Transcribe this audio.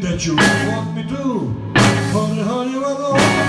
that you want me to. Honey, honey, well,